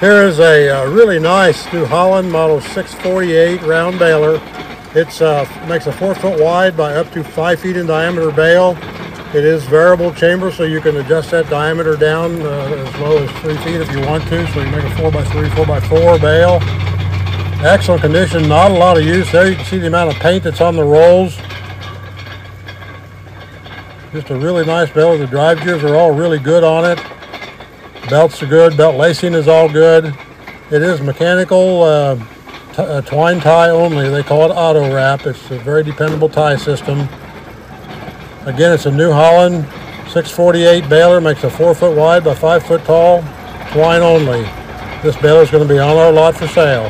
Here is a uh, really nice New Holland Model 648 round baler. It uh, makes a four foot wide by up to five feet in diameter bale. It is variable chamber, so you can adjust that diameter down uh, as low as three feet if you want to. So you make a four by three, four by four bale. Excellent condition, not a lot of use. There you can see the amount of paint that's on the rolls. Just a really nice baler. The drive gears are all really good on it. Belts are good. Belt lacing is all good. It is mechanical uh, uh, twine tie only. They call it auto wrap. It's a very dependable tie system. Again, it's a New Holland 648 baler. Makes a four foot wide by five foot tall. Twine only. This baler is going to be on our lot for sale.